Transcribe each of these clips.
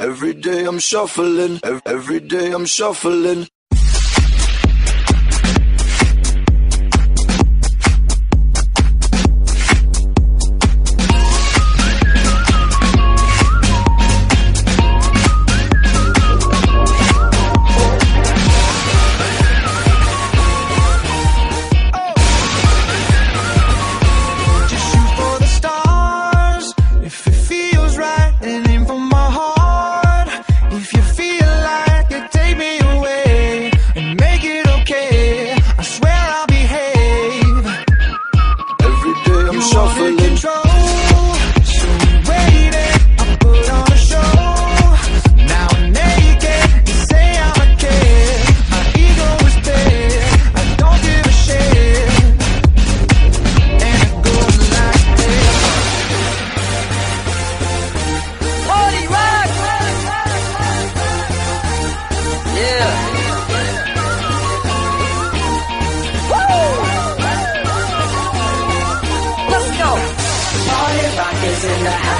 Every day I'm shuffling, every day I'm shuffling. Talk is in the house.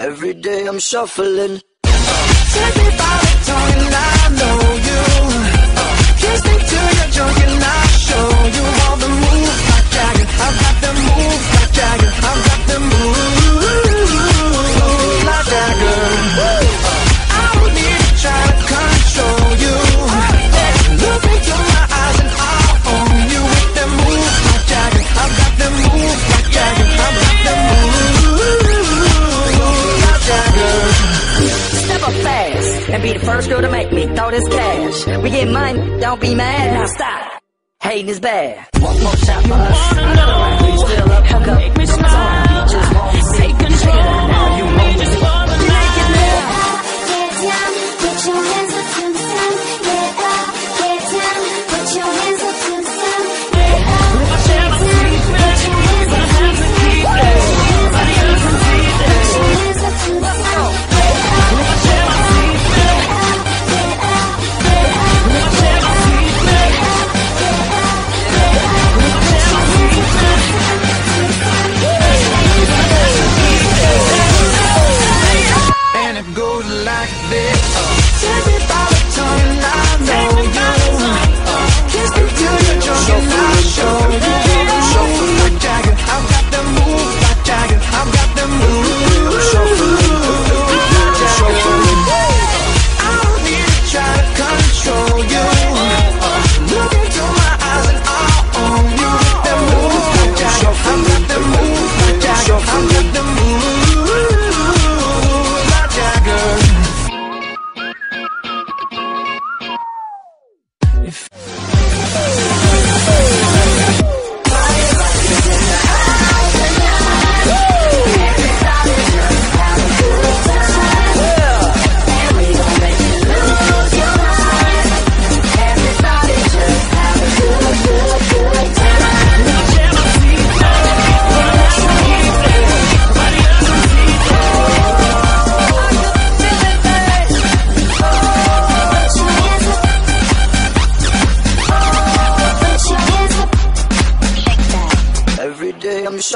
Every day I'm shuffling. Take me by the tongue and I know you. Kiss me till you're drunk and I'll show you. And be the first girl to make me throw this cash. We get money, don't be mad, now stop. Hating is bad. One more shot for us. Another round, we still up, hook. Make me smile. Take control.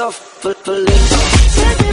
of police.